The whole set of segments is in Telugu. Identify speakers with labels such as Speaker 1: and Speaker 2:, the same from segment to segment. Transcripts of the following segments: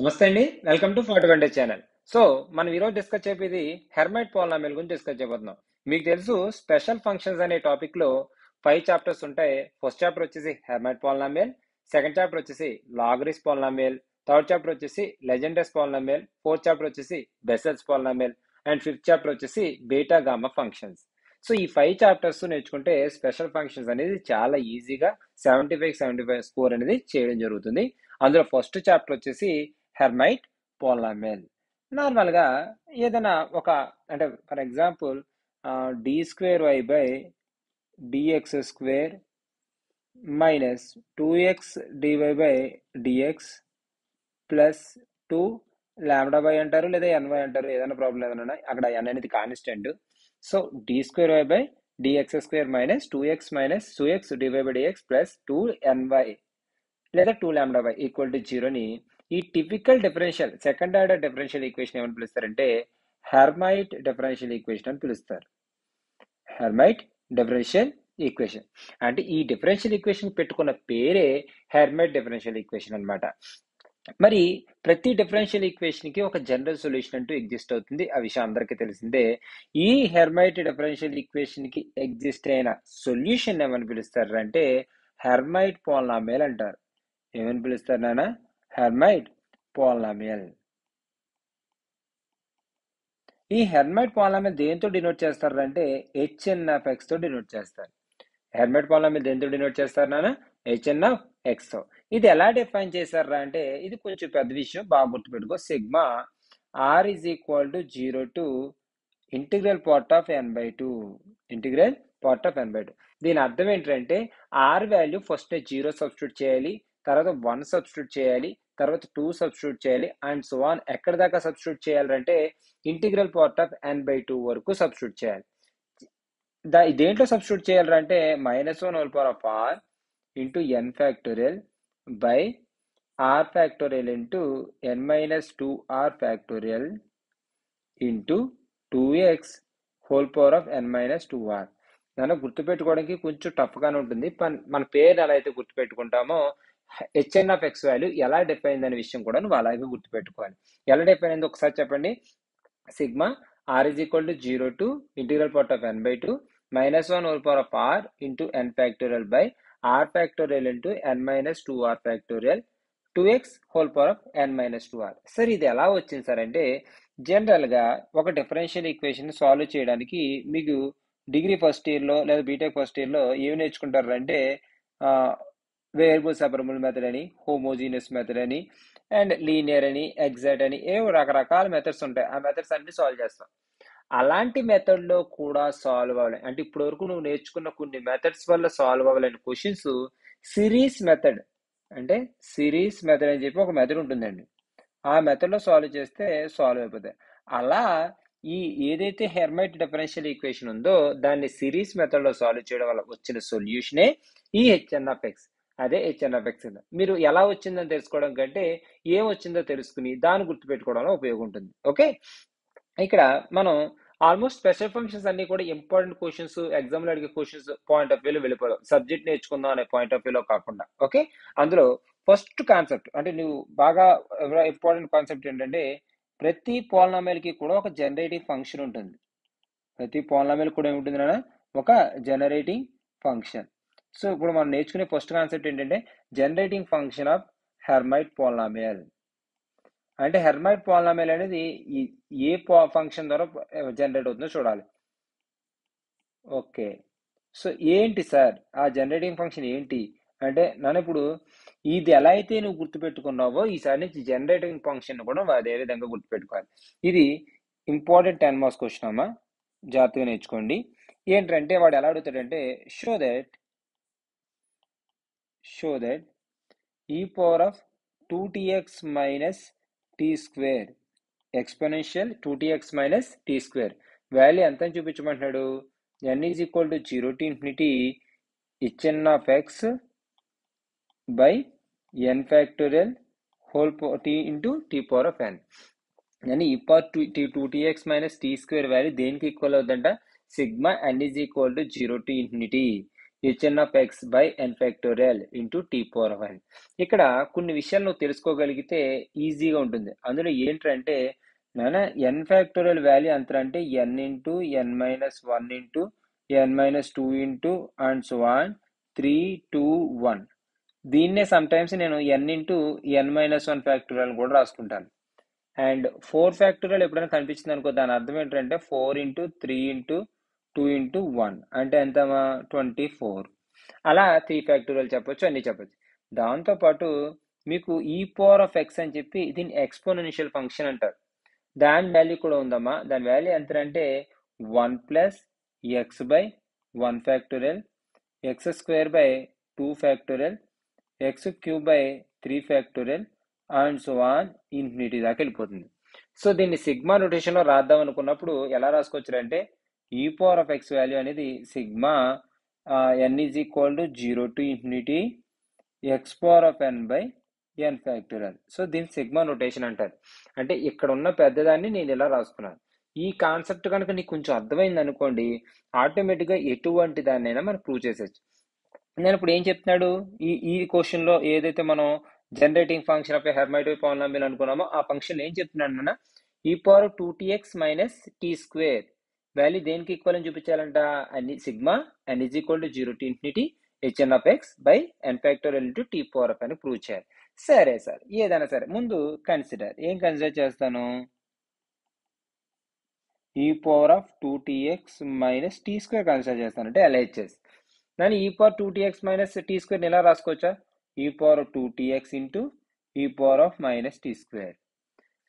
Speaker 1: నమస్తే అండి. Welcome to forty one day channel. So మనం ఈరోజు డిస్కస్ చెప్పేది హెర్మైట్ పాలినామిల్ గురించి డిస్కస్ చేయబోతున్నాం మీకు తెలుసు స్పెషల్ ఫంక్షన్స్ అనే టాపిక్లో ఫైవ్ చాప్టర్స్ ఉంటాయి. ఫస్ట్ చాప్టర్ వచ్చేసి హెర్మైట్ పాలినామిల్ సెకండ్ చాప్టర్ వచ్చేసి లాగరిస్ పాలినామిల్ థర్డ్ చాప్టర్ వచ్చేసి లెజెండస్ పాలినామిల్ ఫోర్త్ చాప్టర్ వచ్చేసి Bessel's polynomial and fifth chapter వచ్చేసి బీటా గామా ఫంక్షన్స్. సో ఈ ఫైవ్ చాప్టర్స్ నేర్చుకుంటే స్పెషల్ ఫంక్షన్స్ అనేది చాలా ఈజీగా seventy five seventy five score అనేది చేయడం జరుగుతుంది. అందులో ఫస్ట్ చాప్టర్ వచ్చేసి హెర్మైట్ పోలామెల్ నార్మల్గా ఏదైనా ఒక అంటే for example d square y by d x square minus two x d y by d x plus two lambda by అంటారు లేదా ఎన్వై అంటారు ఏదైనా ప్రాబ్లం ఏదైనా అక్కడ ఎన్ అనేది constant. So d square y by d x square minus two x minus two x d y by d x plus two n y లేదా two lambda by equal to జీరోని ఈ typical differential second order differential equation ఏమని పిలుస్తారంటే హెర్మైట్ డిఫరెన్షియల్ ఈక్వేషన్ అని పిలుస్తారు. హెర్మైట్ డిఫరెన్షియల్ ఈక్వేషన్ అంటే ఈ డిఫరెన్షియల్ ఈక్వేషన్ పెట్టుకున్న పేరే హెర్మైట్ డిఫరెన్షియల్ ఈక్వేషన్ అనమాట మరి ప్రతి డిఫరెన్షియల్ ఈక్వేషన్కి ఒక జనరల్ సొల్యూషన్ అంటూ ఎగ్జిస్ట్ అవుతుంది. ఆ విషయం అందరికీ తెలిసిందే. ఈ హెర్మైట్ డిఫరెన్షియల్ ఈక్వేషన్కి ఎగ్జిస్ట్ అయిన సొల్యూషన్ ఏమని పిలుస్తారు అంటే హెర్మైట్ పోల్నామేల్ అంటారు. ఏమని పిలుస్తారు నాన్న? హెర్మైట్ పోల్నామియల్ ఈ హెర్మైట్ పోలామిల్ దేంతో డినోట్ చేస్తారు అంటే హెచ్ఎన్ ఎక్స్తో డినోట్ చేస్తారు. హెర్మైట్ పోలామిల్ దేంతో డినోట్ చేస్తారు నాన్న? హెచ్ఎన్ఎఫ్ ఎక్స్తో. ఇది ఎలా డిఫైన్ చేశారా అంటే ఇది కొంచెం పెద్ద విషయం బాగా గుర్తుపెట్టుకో. Sigma r is equal to zero to integral part of n by two integral part of n by two దీని అర్థం ఏంటంటే r value first zero substitute చేయాలి తర్వాత వన్ సబ్స్టిట్యూట్ చేయాలి తర్వాత టూ సబ్స్టిట్యూట్ చేయాలి. అండ్ సో ఆన్ ఎక్కడ దాకా సబ్స్టిట్యూట్ చేయాలంటే integral part of n by two వరకు సబ్స్టిట్యూట్ చేయాలి. దా దేంట్లో సబ్స్టిట్యూట్ చేయాలంటే minus one whole power of r into n factorial by r factorial into n minus two r factorial into two x whole power of n minus two r దాన్ని గుర్తుపెట్టుకోవడానికి కొంచెం టఫ్గానే ఉంటుంది. మన పేరు ఎలా అయితే గుర్తుపెట్టుకుంటామో h n of x value ఎలా డిఫైన్ అనే విషయం కూడా నువ్వు అలాగే గుర్తుపెట్టుకోవాలి. ఎలా డిఫైన్ అయింది ఒకసారి చెప్పండి? Sigma r is equal to zero to integral part of n by two minus one whole power of r into n factorial by r factorial into n minus two r factorial two x whole power of n minus two r sir ఇది ఎలా వచ్చింది సార్ అంటే జనరల్గా ఒక డిఫరెన్షియల్ ఈక్వేషన్ సాల్వ్ చేయడానికి మీకు డిగ్రీ ఫస్ట్ ఇయర్లో లేదా బీటెక్ ఫస్ట్ ఇయర్లో ఏమి నేర్చుకుంటారు అంటే వేరియబుల్ సపరబుల్ మెథడ్ అని హోమోజీనియస్ మెథడ్ అని అండ్ లీనియర్ అని ఎగ్జాక్ట్ అని ఏవో రకరకాల మెథడ్స్ ఉంటాయి. ఆ మెథడ్స్ అన్ని సాల్వ్ చేస్తాం. అలాంటి మెథడ్లో కూడా సాల్వ్ అవ్వాలి. అంటే ఇప్పటి వరకు నువ్వు నేర్చుకున్న కొన్ని మెథడ్స్ వల్ల సాల్వ్ అవ్వాలని క్వశ్చన్స్ సిరీస్ మెథడ్ అంటే సిరీస్ మెథడ్ అని చెప్పి ఒక మెథడ్ ఉంటుందండి. ఆ మెథడ్లో సాల్వ్ చేస్తే సాల్వ్ అయిపోతాయి. అలా ఈ ఏదైతే హెర్మైట్ డిఫరెన్షియల్ ఈక్వేషన్ ఉందో దాన్ని సిరీస్ మెథడ్లో సాల్వ్ చేయడం వల్ల వచ్చిన సొల్యూషనే ఈ హెచ్ఎన్ ఎక్స్ అదే హెచ్ఎన్ ఆఫ్ మీరు ఎలా వచ్చిందని తెలుసుకోవడం కంటే ఏం వచ్చిందో తెలుసుకుని దాన్ని గుర్తుపెట్టుకోవడంలో ఉపయోగం ఉంటుంది ఓకే? ఇక్కడ మనం ఆల్మోస్ట్ స్పెషల్ ఫంక్షన్స్ అన్ని కూడా ఇంపార్టెంట్ క్వశ్చన్స్ ఎగ్జామ్లో అడిగే క్వశ్చన్స్ పాయింట్ ఆఫ్ వ్యూలో వెళ్ళిపోవడం సబ్జెక్ట్ నేర్చుకుందాం అనే పాయింట్ ఆఫ్ వ్యూలో కాకుండా. ఓకే? అందులో ఫస్ట్ కాన్సెప్ట్ అంటే నువ్వు బాగా ఇంపార్టెంట్ కాన్సెప్ట్ ఏంటంటే ప్రతి కి కూడా ఒక జనరేటింగ్ ఫంక్షన్ ఉంటుంది. ప్రతి పోలనామేల్ కూడా ఏముంటుంది నాన్న? ఒక జనరేటింగ్ ఫంక్షన్ సో ఇప్పుడు మనం నేర్చుకునే ఫస్ట్ కాన్సెప్ట్ ఏంటంటే generating function of Hermite polynomial అంటే హెర్మైట్ పోలనామేల్ అనేది ఏ ఫంక్షన్ ద్వారా జనరేట్ అవుతుందో చూడాలి. ఓకే సో ఏంటి సార్? ఆ జనరేటింగ్ ఫంక్షన్ ఏంటి? అంటే నన్ను ఇప్పుడు ఇది ఎలా అయితే నువ్వు గుర్తుపెట్టుకున్నావో ఈసారి నుంచి జనరేటింగ్ ఫంక్షన్ కూడా అదే విధంగా గుర్తుపెట్టుకోవాలి. ఇది ఇంపార్టెంట్ టెన్ మార్క్స్ క్వశ్చన్ అమ్మా. జాగ్రత్తగా నేర్చుకోండి. ఏంటంటే వాడు ఎలా అడుగుతాడంటే show that show that e power of two t x minus t square exponential two t x minus t square value ఎంత అని చూపించమంటున్నాడు? N is equal to zero to infinity h n of x by n factorial whole t into t power of n అని e power two t two t x minus t square value దేనికి ఈక్వల్ అవుతుందంట? Sigma n is equal to zero to infinity h n of x by n factorial into t power of n ఇక్కడ కొన్ని విషయాలు నువ్వు తెలుసుకోగలిగితే ఈజీగా ఉంటుంది. అందులో ఏంటంటే నాన్న ఎన్ ఫ్యాక్టోరియల్ వాల్యూ ఎంత అంటే n into n minus one into n minus two into and so one three two one దీన్నే సమ్టైమ్స్ నేను n into n minus one factorial కూడా రాసుకుంటాను. అండ్ ఫోర్ ఫ్యాక్టోరియల్ ఎప్పుడైనా కనిపించింది అనుకో దాని అర్థం ఏంటంటే four into three into two into one అంటే ఎంత ట్వంటీ ఫోర్ అలా త్రీ ఫ్యాక్టోరియల్ చెప్పొచ్చు అన్నీ చెప్పొచ్చు. దాంతోపాటు మీకు ఈ పవర్ ఆఫ్ ఎక్స్ అని చెప్పి దీన్ని ఎక్స్పోనెన్షియల్ ఫంక్షన్ అంటారు. దాని వాల్యూ కూడా ఉందమ్మా. దాని వాల్యూ ఎంత అంటే one plus x by one factorial x square by two factorial x cube by three factorial and so on infinity దాకా వెళ్ళిపోతుంది. సో దీన్ని సిగ్మా నొటేషన్లో రాద్దాం అనుకున్నప్పుడు ఎలా రాసుకోవచ్చు అంటే e power of x value అనేది sigma n is equal to zero to infinity x power of n by n factorial so దీన్ని సిగ్మా నొటేషన్ అంటారు. అంటే ఇక్కడ ఉన్న పెద్దదాన్ని నేను ఇలా రాసుకున్నాను ఈ కాన్సెప్ట్ కనుక నీకు కొంచెం అర్థమైంది అనుకోండి ఆటోమేటిక్గా ఎటువంటి దాన్నైనా మనం ప్రూవ్ చేసేచ్చు నేను ఇప్పుడు ఏం చెప్తున్నాడు? ఈ ఈ క్వశ్చన్లో ఏదైతే మనం జనరేటింగ్ ఫంక్షన్ ఆఫ్ హెర్మైటో పాలినామిల్ అనుకున్నామో ఆ ఫంక్షన్ ఏం చెప్తున్నాడు అన్న? E power two t x minus t square value దేనికి ఈక్వల్ అని చూపించాలంట? అన్ని sigma n is equal to zero to infinity h n of x by n factorial into t power of అని ప్రూవ్ చేయాలి. సరే సార్ ఏదైనా సరే ముందు కన్సిడర్. ఏం కన్సిడర్ చేస్తాను? E power of two t x minus t square consider చేస్తాను అంటే ఎల్హెచ్ఎస్ నేను e power two t x minus t square ఎలా రాసుకోవచ్చా? E power two t x into e power of minus t square.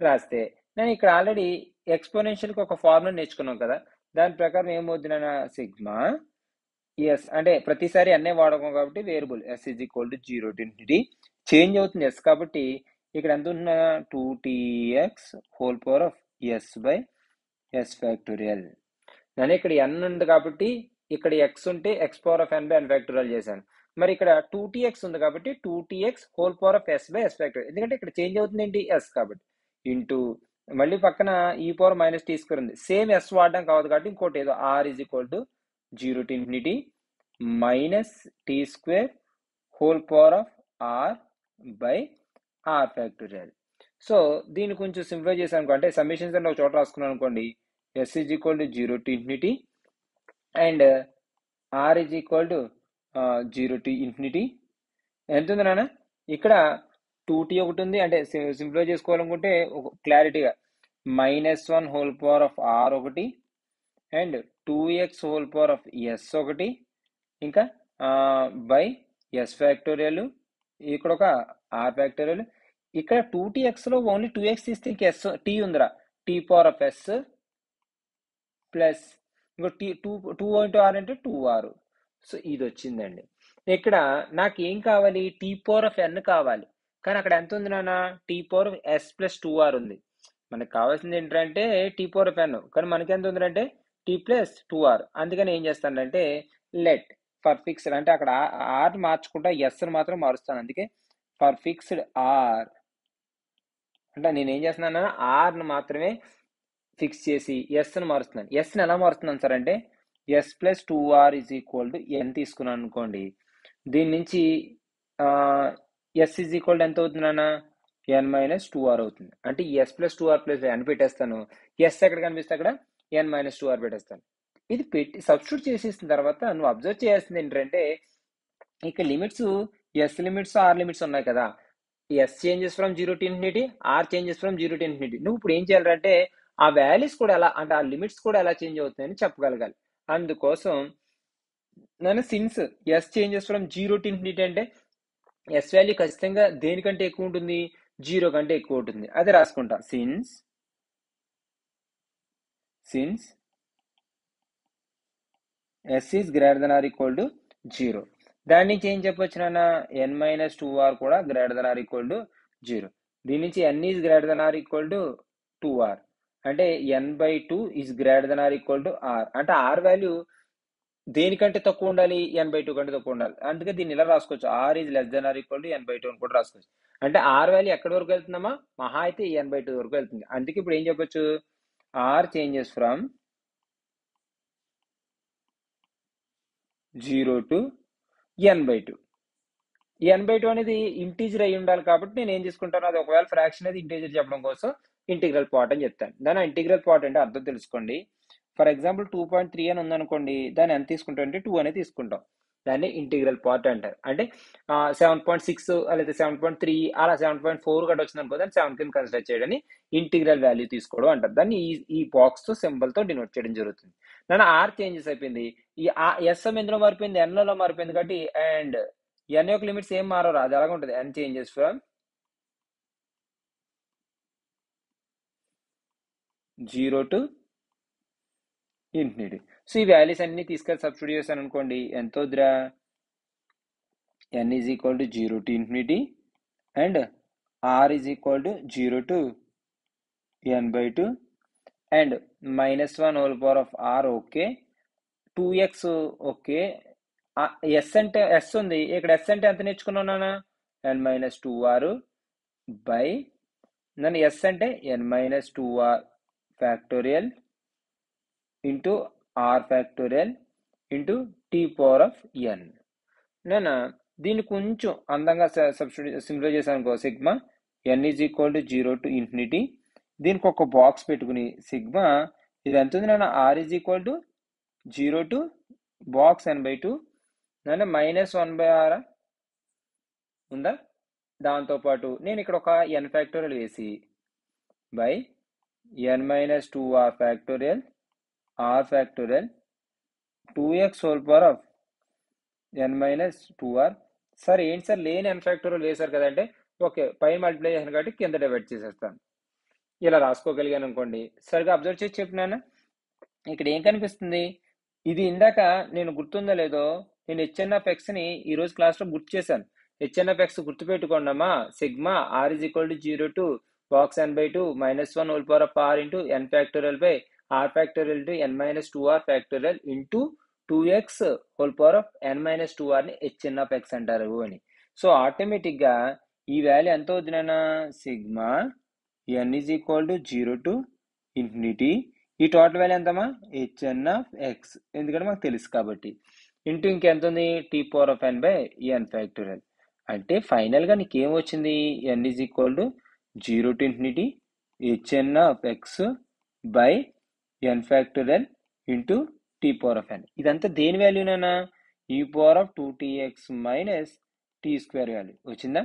Speaker 1: రాస్తే నేను ఇక్కడ ఆల్రెడీ ఎక్స్పోనెన్షియల్కి ఒక ఫార్ములా నేర్చుకున్నాం కదా. దాని ప్రకారం ఏమవుతుందన్న సిగ్మా ఎస్ అంటే ప్రతిసారి అన్నే వాడకం కాబట్టి variable. S is equal to zero infinity change అవుతుంది ఎస్ కాబట్టి ఇక్కడ ఎంత ఉంటున్నా? Two t x whole power of s by s factorial. నేను ఇక్కడ ఎన్ ఉంది కాబట్టి ఇక్కడ ఎక్స్ ఉంటే x power of n by n factorial చేశాను. మరి ఇక్కడ టూ టీఎక్స్ ఉంది కాబట్టి two t x whole power of s by s factorial. ఎందుకంటే ఇక్కడ చేంజ్ అవుతుంది ఏంటి? ఎస్ కాబట్టి. ఇంటూ మళ్ళీ పక్కన e power minus t square ఉంది. సేమ్ ఎస్ వాడడం కావద్దు కాబట్టి ఇంకోటి ఏదో r is equal to zero to infinity minus t square whole power of r by r factorial so దీన్ని కొంచెం సింప్లిఫై చేశాను అనుకో అంటే సమ్మేషన్స్ ఒక చోట రాసుకున్నాను అనుకోండి. S is equal to zero to infinity and r is equal to zero to infinity ఎంత ఉంది నాన్న? ఇక్కడ టూ టీ ఒకటి ఉంది. అంటే సింప్లిఫై చేసుకోవాలనుకుంటే క్లారిటీగా minus one whole power of r ఒకటి and two x whole power of s ఒకటి. ఇంకా బై ఎస్ ఫ్యాక్టోరియల్ ఇక్కడ ఒక ఆర్ ఫ్యాక్టోరియల్ ఇక్కడ టూ టీ ఎక్స్లో ఓన్లీ టూ ఎక్స్ తీస్తే ఇంక ఎస్ టీ ఉందిరా. T power of s plus ఇంకో t two two into r అంటే టూ ఆర్ సో ఇది వచ్చిందండి. ఇక్కడ నాకు ఏం కావాలి? టీ పవర్ ఆఫ్ ఎన్ కావాలి. కానీ అక్కడ ఎంత ఉంది నాన్న? T power s plus two r ఉంది. మనకు కావాల్సింది ఏంటంటే టీ పవర్ ఆఫ్ ఎన్ కానీ మనకి ఎంత ఉందంటే టీ ప్లస్ టూ ఆర్. అందుకని ఏం చేస్తానంటే లెట్ ఫర్ ఫిక్స్డ్. అంటే అక్కడ ఆర్ మార్చుకుంటా ఎస్ని మాత్రం మారుస్తాను. అందుకే ఫర్ ఫిక్స్డ్ ఆర్. అంటే నేను ఏం చేస్తున్నాను? ఆర్ని మాత్రమే ఫిక్స్ చేసి ఎస్ని మారుస్తున్నాను. ఎస్ని ఎలా మారుస్తున్నాను సార్ అంటే s plus two r is equal to n తీసుకున్నాను అనుకోండి. దీని నుంచి ఎస్ ఈజ్ ఈక్వల్ ఎంత అవుతుంది నాన్న? ఎన్ మైనస్ టూ ఆర్ అవుతుంది. అంటే s plus two r plus n పెట్టేస్తాను. ఎస్ ఎక్కడ కనిపిస్తే అక్కడ? ఎన్ మైనస్ టూ ఆర్ పెట్టేస్తాను. ఇది పెట్టి సబ్స్టిట్యూట్ చేసేసిన తర్వాత నువ్వు అబ్జర్వ్ చేయాల్సింది ఏంటంటే ఇక్కడ limits s limits r limits ఉన్నాయి కదా. S changes from zero to infinity r changes from zero to infinity నువ్వు ఇప్పుడు ఏం చేయాలంటే ఆ వాల్యూస్ కూడా ఎలా అంటే ఆ లిమిట్స్ కూడా ఎలా చేంజ్ అవుతాయని చెప్పగలగాలి. అందుకోసం నేను since s changes from zero to infinity అంటే ఎస్ వాల్యూ ఖచ్చితంగా దేనికంటే ఎక్కువ ఉంటుంది? జీరో కంటే ఎక్కువ ఉంటుంది. అదే రాసుకుంటా. Since since s is greater than or equal to zero దాని నుంచి ఏం చెప్పొచ్చు నాన్న? ఎన్ మైనస్ టూ ఆర్ కూడా greater than or equal to zero దీని నుంచి n is greater than or equal to two r అంటే n by two is greater than or equal to r అంటే ఆర్ వాల్యూ దేనికంటే తక్కువ ఉండాలి? ఎన్ బై టూ కంటే తక్కువ ఉండాలి. అందుకే దీన్ని ఇలా రాసుకోవచ్చు. R is less than or equal to n by two అని కూడా రాసుకోవచ్చు. అంటే ఆర్ వాల్యూ ఎక్కడి వరకు వెళ్తుందమ్మా? మహా అయితే ఎన్ బై టూ వరకు వెళ్తుంది. అందుకే ఇప్పుడు ఏం చెప్పొచ్చు? R changes from zero to n by two n by two అనేది ఇంటీజర్ అయి ఉండాలి కాబట్టి నేను ఏం తీసుకుంటాను? అది ఒకవేళ ఫ్రాక్షన్ అనేది ఇంటీజర్ చెప్పడం కోసం ఇంటిగ్రల్ పార్ట్ అని చెప్తాను. దాని ఇంటిగ్రల్ పార్ట్ అంటే అర్థం తెలుసుకోండి. For example two point three అని ఉందనుకోండి దాన్ని ఎంత తీసుకుంటాం అంటే టూ అనేది తీసుకుంటాం. దాన్ని ఇంటిగ్రల్ పార్ట్ అంటారు. అంటే సెవెన్ పాయింట్ సిక్స్ లేదా సెవెన్ పాయింట్ త్రీ అలా సెవెన్ పాయింట్ ఫోర్ కూడా వచ్చింది అనుకో దాన్ని సెవెన్ కింద కన్సిడర్ చేయడని ఇంటిగ్రల్ వాల్యూ తీసుకోవడం అంటారు. దాన్ని ఈ ఈ బాక్స్తో సింబల్తో డినోట్ చేయడం జరుగుతుంది. నన్ను ఆర్ చేంజెస్ అయిపోయింది. ఈ ఎస్ఎం ఎందులో మారిపోయింది? ఎన్లో మారిపోయింది కాబట్టి అండ్ ఎన్ యొక్క లిమిట్స్ ఏం మారరు అది ఎలాగ ఉంటుంది. N changes from zero to infinity so ఈ వాల్యూస్ అన్ని తీసుకెళ్ళి సబ్స్టిట్యూట్ చేశాను అనుకోండి ఎంత వద్దురా n is equal to zero to infinity and r is equal to zero to n by two and minus one whole power of r okay two x okay s అంటే ఎస్ ఉంది. ఇక్కడ ఎస్ అంటే ఎంత నేర్చుకున్నానా n minus two r by నన్ను ఎస్ అంటే n minus two r factorial into r factorial into t power of n నేను? దీన్ని కొంచెం అందంగా సబ్స్టిట్యూట్ సింప్లిఫై చేశాను అనుకో sigma. N is equal to zero to infinity దీనికి ఒక బాక్స్ పెట్టుకుని సిగ్మా. ఇది ఎంత ఉంది నాన్న? R is equal to zero to box n by two నన్ను మైనస్ వన్ బై ఆర్ ఉందా? దాంతోపాటు నేను ఇక్కడ ఒక ఎన్ ఫ్యాక్టోరియల్ వేసి by n minus two r factorial r factorial two x whole power of n minus two r sir ఏంటి సార్ లేని ఎన్ ఫ్యాక్టోరియల్ వేశారు కదంటే ఓకే పైన మల్టిప్లై చేశాను కాబట్టి కింద డివైడ్ చేసేస్తాను. ఇలా రాసుకోగలిగాను అనుకోండి. సరిగా అబ్జర్వ్ చేసి చెప్పినాను ఇక్కడ ఏం కనిపిస్తుంది? ఇది ఇందాక నేను గుర్తుందో లేదో నేను హెచ్ఎన్ఎఫ్ ఎక్స్ని ఈరోజు క్లాస్లో గుర్తు చేశాను. HNF x గుర్తుపెట్టుకోండమ్మా sigma r is equal to zero to box n by two minus one whole power of r into n factorial by r factorial to n minus two r factorial into two x whole power of n minus two Arni h n of x అంటారు అని. సో ఆటోమేటిక్గా ఈ వాల్యూ ఎంత అవుతుందన్నా sigma n is equal to zero to infinity ఈ టోటల్ వాల్యూ ఎంతమా హెచ్ఎన్ ఆఫ్ ఎక్స్ ఎందుకంటే మాకు తెలుసు కాబట్టి. ఇంటూ ఇంకెంత ఉంది? T power of n by n factorial అంటే ఫైనల్గా నీకు ఏం వచ్చింది? N is equal to zero to infinity h n of x by n factorial into t power of n ఇదంతా దేని వాల్యూనైనా e power of two t x minus t square value వచ్చిందా?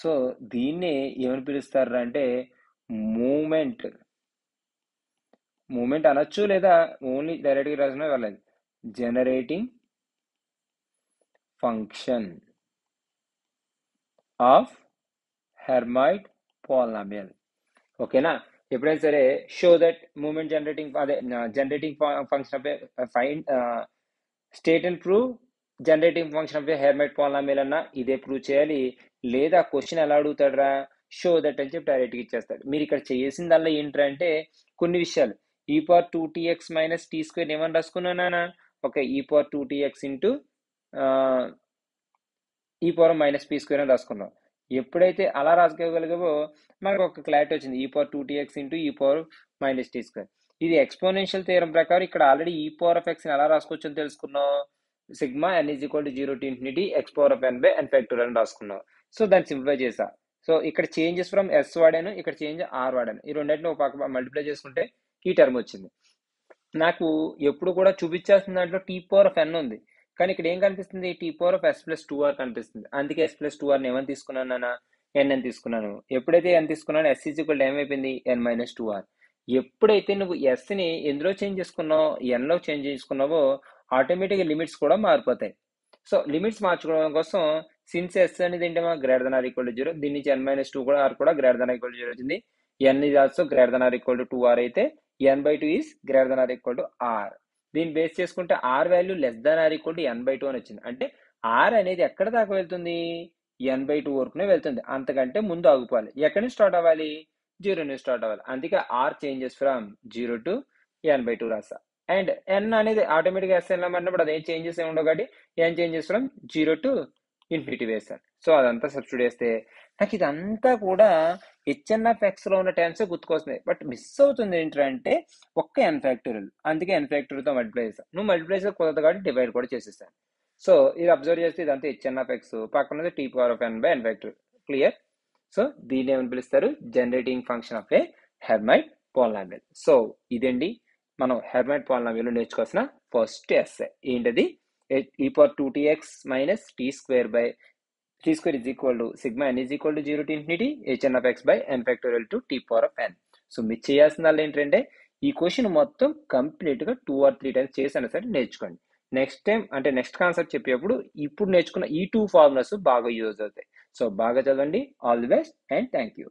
Speaker 1: సో దీన్నే ఏమని పిలుస్తారు అంటే మూమెంట్ మూమెంట్ అనొచ్చు లేదా ఓన్లీ డైరెక్ట్గా రాసిన వెళ్ళదు generating function of Hermite polynomial ఓకేనా? ఎప్పుడైనా సరే షో దట్ మూమెంట్ జనరేటింగ్ అదే generating function of fine state and prove generating function of Hermite polynomial అన్న ఇదే ప్రూవ్ చేయాలి. లేదా క్వశ్చన్ ఎలా అడుగుతాడరా? షో దట్ అని చెప్పి డైరెక్ట్గా ఇచ్చేస్తాడు. మీరు ఇక్కడ చేసిందల్లా ఏంటంటే కొన్ని విషయాలు. E power two t x minus t square ఏమని రాసుకున్నానా okay e power two t x into e power minus p square అని రాసుకున్నాం ఎప్పుడైతే అలా రాసుకోగలిగావో మనకు ఒక క్లారిటీ వచ్చింది. E power two t x into e power minus t square ఇది ఎక్స్పోనెన్షియల్ థియరం ప్రకారం ఇక్కడ ఆల్రెడీ ఈ పవర్ ఆఫ్ ఎక్స్ ఎలా రాసుకోవచ్చని తెలుసుకున్నాం. Sigma n is equal to zero to infinity x power of n by n factorial అని రాసుకున్నాం. సో దాన్ని సింప్లిఫై చేసా. సో ఇక్కడ చేంజెస్ ఫ్రమ్ ఎస్ వాడాను ఇక్కడ చేంజ్ ఆర్ వాడాను. ఈ రెండింటిని ఒక పక్క మల్టిప్లై చేసుకుంటే ఈ టర్మ్ వచ్చింది. నాకు ఎప్పుడు కూడా చూపించాల్సిన దాంట్లో టీ పవర్ ఆఫ్ ఎన్ ఉంది. కానీ ఇక్కడ ఏం కనిపిస్తుంది? T power of s plus two r కనిపిస్తుంది. అందుకే ఎస్ ప్లస్ టూ ఆర్ని ఏమని తీసుకున్నాను అన్న ఎన్ అని తీసుకున్నాను. ఎప్పుడైతే ఎన్ తీసుకున్నాను ఎస్ ఈజ్వల్ ఏమైపోయింది ఎన్ మైనస్ టూ ఆర్. ఎప్పుడైతే నువ్వు ఎస్ని ఎందులో చేంజ్ చేసుకున్నావో ఎన్లో చేంజ్ చేసుకున్నావో ఆటోమేటిక్గా లిమిట్స్ కూడా మారిపోతాయి. సో లిమిట్స్ మార్చుకోవడం కోసం సిన్స్ ఎస్ అనేది ఏంటమ్మా? Greater than or equal to zero దీని నుంచి ఎన్ మైనస్ టూ కూడా ఆర్ కూడా greater than equal to zero వచ్చింది. N is also greater than or equal to two r అయితే n by two is greater than or equal to r దీన్ని బేస్ చేసుకుంటే r value less than or equal to n by two అని వచ్చింది. అంటే ఆర్ అనేది ఎక్కడ దాకా వెళ్తుంది? ఎన్ బై టూ వరకునే వెళ్తుంది. అంతకంటే ముందు ఆగిపోవాలి. ఎక్కడి నుంచి స్టార్ట్ అవ్వాలి? జీరో నుంచి స్టార్ట్ అవ్వాలి. అందుకే r changes from zero to n by two రాసా అండ్ ఎన్ అనేది ఆటోమేటిక్గా ఎస్ఎన్ఎం అన్నప్పుడు అదేం ఏం చేంజెస్ ఏమి ఉండవు కాబట్టి n changes from zero to infinity వేస్తాను. సో అదంతా సబ్స్టిట్యూట్ చేస్తే నాకు ఇదంతా కూడా హెచ్ఎన్ఎఫ్ ఎక్స్ ఉన్న టైమ్స్ గుర్తుకొస్తున్నాయి. బట్ మిస్ అవుతుంది ఏంటంటే ఒక్క ఎన్ ఫ్యాక్టోరియల్ అందుకే ఎన్ ఫ్యాక్టోరియల్తో మల్టిప్లై చేస్తాను నువ్వు మల్టిప్లై చేస్తే కుదరదు కాబట్టి డివైడ్ కూడా చేసేస్తాను సో ఇది అబ్జర్వ్ చేస్తే ఇదంతా హెచ్ఎన్ ఆఫ్ ఎక్స్ పక్కన t power of n by n factor clear so దీన్ని ఏమని పిలుస్తారు? Generating function of a Hermite polynomial so ఇదండి మనం హెర్మైట్ పాలినామియల్ నేర్చుకోవాల్సిన ఫస్ట్ ఎస్ఏ ఏంటది? E power two t x minus t square by తీసుకుని square equal to sigma n is equal to zero to infinity h n of x by n factorial to t power of n so మీరు చేయాల్సిందల్లా ఏంటంటే ఈ క్వశ్చన్ మొత్తం కంప్లీట్గా టూ ఆర్ త్రీ టైమ్స్ చేసినా సరే నేర్చుకోండి. నెక్స్ట్ టైం అంటే నెక్స్ట్ కాన్సెప్ట్ చెప్పేప్పుడు ఇప్పుడు నేర్చుకున్న ఈ టూ ఫార్ములాస్ బాగా యూజ్ అవుతాయి. సో బాగా చదవండి. All the best and thank you